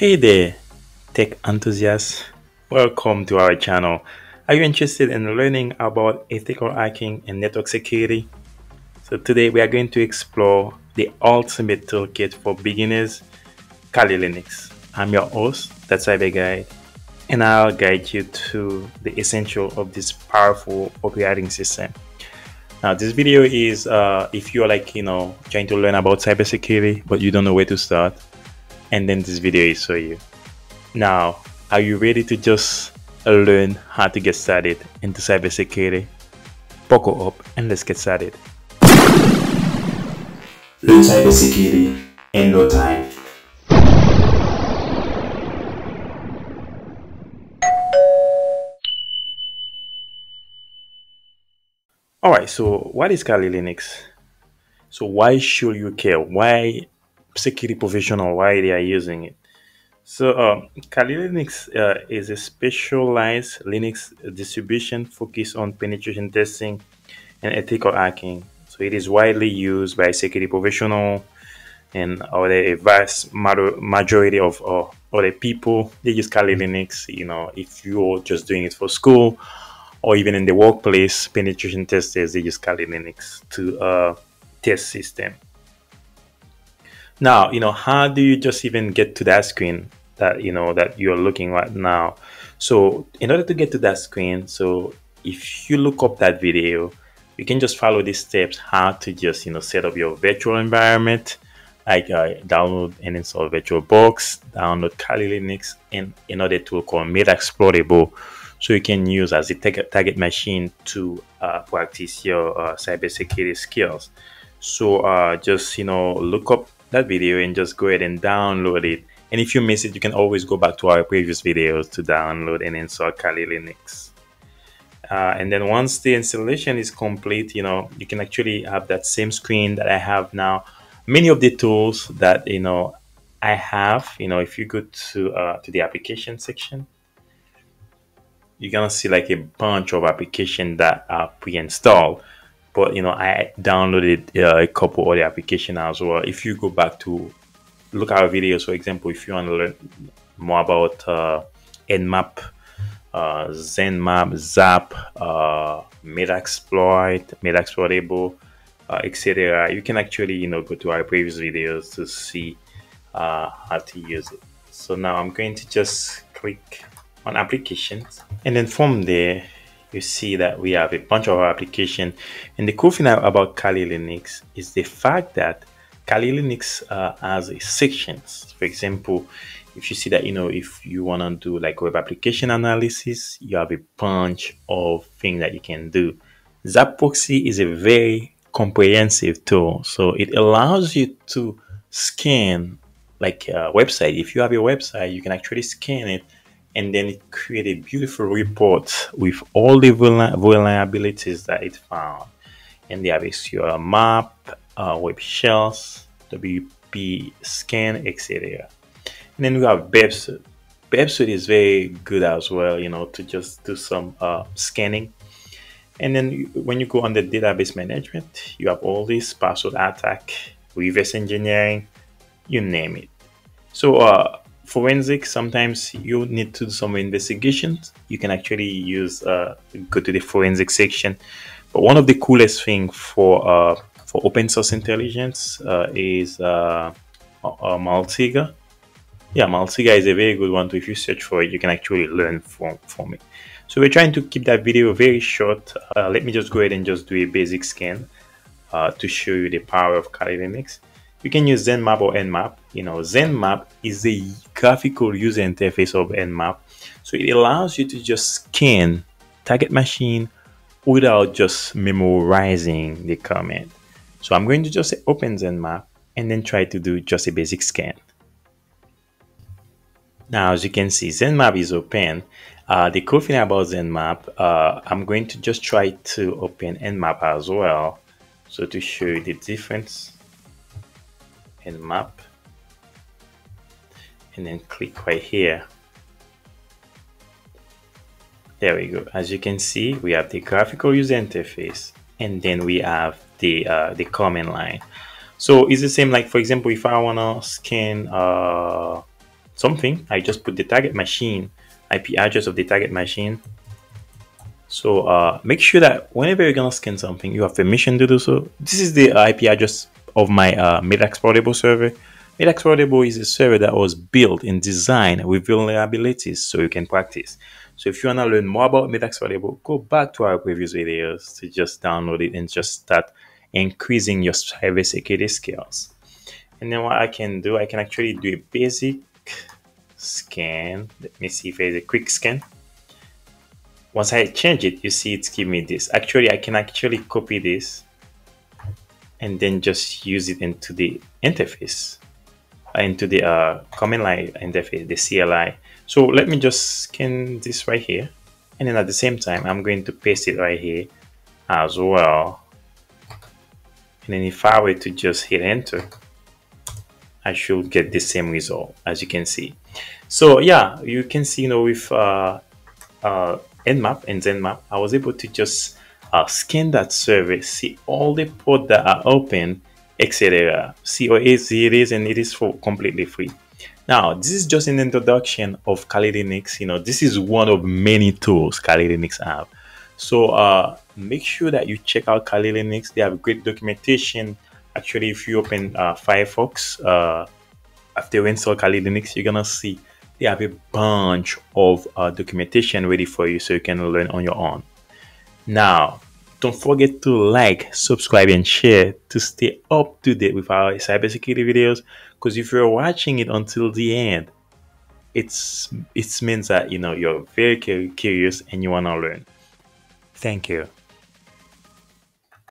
Hey there, tech enthusiasts. Welcome to our channel. Are you interested in learning about ethical hacking and network security? So today we are going to explore the ultimate toolkit for beginners, Kali Linux. I'm your host, that's Cyber Guy, and I'll guide you to the essential of this powerful operating system. Now, this video is uh, if you're like, you know, trying to learn about cybersecurity, but you don't know where to start and then this video is for you. Now, are you ready to just learn how to get started into cybersecurity? Buckle up and let's get started. Learn cybersecurity in no time. Alright, so what is Kali Linux? So why should you care? Why security professional why they are using it. So um, Kali Linux uh, is a specialized Linux distribution focused on penetration testing and ethical hacking. So it is widely used by security professional and other a vast majority of uh, other people. They use Kali Linux. You know, if you're just doing it for school or even in the workplace, penetration testers they use Kali Linux to uh, test system. Now, you know, how do you just even get to that screen that, you know, that you're looking right now? So in order to get to that screen, so if you look up that video, you can just follow these steps, how to just, you know, set up your virtual environment, like uh, download and install VirtualBox, download Kali Linux, and in another tool called Metasploitable. So you can use as a target machine to uh, practice your uh, cybersecurity skills. So uh, just, you know, look up that video and just go ahead and download it. And if you miss it, you can always go back to our previous videos to download and install Kali Linux. Uh, and then once the installation is complete, you know, you can actually have that same screen that I have now. Many of the tools that, you know, I have, you know, if you go to, uh, to the application section, you're gonna see like a bunch of applications that are pre-installed but you know I downloaded uh, a couple other application as well. If you go back to look at our videos, for example, if you want to learn more about uh, Nmap, uh, ZenMap, Zap, uh, Metasploit, Metasploitable, uh, etc., you can actually you know go to our previous videos to see uh, how to use it. So now I'm going to just click on applications, and then from there you see that we have a bunch of our application. And the cool thing about Kali Linux is the fact that Kali Linux uh, has sections. For example, if you see that, you know, if you want to do like web application analysis, you have a bunch of things that you can do. Zapproxy is a very comprehensive tool. So it allows you to scan like a website. If you have a website, you can actually scan it and then it created a beautiful report with all the vulnerabilities that it found. And they have SQL map, uh, web shells, WP scan, etc. And then we have Burp Suite. BebSuit is very good as well, you know, to just do some uh, scanning. And then when you go the database management, you have all this password attack, reverse engineering, you name it. So uh, forensic sometimes you need to do some investigations. You can actually use uh, go to the forensic section. But one of the coolest thing for uh, for open source intelligence uh, is uh, uh, Maltego. Yeah Maltego is a very good one. To if you search for it you can actually learn from from it. So we're trying to keep that video very short. Uh, let me just go ahead and just do a basic scan to show you the power of Kali Linux you can use ZenMap or Nmap. You know, ZenMap is the graphical user interface of Nmap. So it allows you to just scan target machine without just memorizing the command. So I'm going to just open ZenMap and then try to do just a basic scan. Now, as you can see, ZenMap is open. Uh, the cool thing about ZenMap, uh, I'm going to just try to open Nmap as well. So to show you the difference Nmap and then click right here there we go as you can see we have the graphical user interface and then we have the uh, the command line so it's the same like for example if I want to scan uh, something, I just put the target machine, IP address of the target machine. So uh, make sure that whenever you're gonna scan something, you have permission to do so. This is the IP address of my uh, Metasploitable server. Metasploitable is a server that was built and designed with vulnerabilities so you can practice. So if you want to learn more about Metasploitable, go back to our previous videos to just download it and just start increasing your cybersecurity skills. And then what I can do, I can actually do a basic scan. Let me see if there's a quick scan. Once I change it, you see it's giving me this. Actually, I can actually copy this and then just use it into the interface, uh, into the uh, command line interface, the CLI. So let me just scan this right here. And then at the same time, I'm going to paste it right here as well. And then if I were to just hit enter, I should get the same result as you can see. So yeah, you can see, you know, with uh, uh, Nmap and Zenmap, I was able to just uh, scan that survey, see all the ports that are open, etc. Easy it is and it is for completely free. Now, this is just an introduction of Kali Linux. You know, this is one of many tools Kali Linux have. So uh, make sure that you check out Kali Linux. They have great documentation. Actually, if you open uh, Firefox, uh, after you install Kali Linux, you're gonna see they have a bunch of uh, documentation ready for you so you can learn on your own. Now, don't forget to like, subscribe, and share to stay up to date with our cybersecurity videos. Because if you're watching it until the end, it's it means that you know you're very curious and you want to learn. Thank you.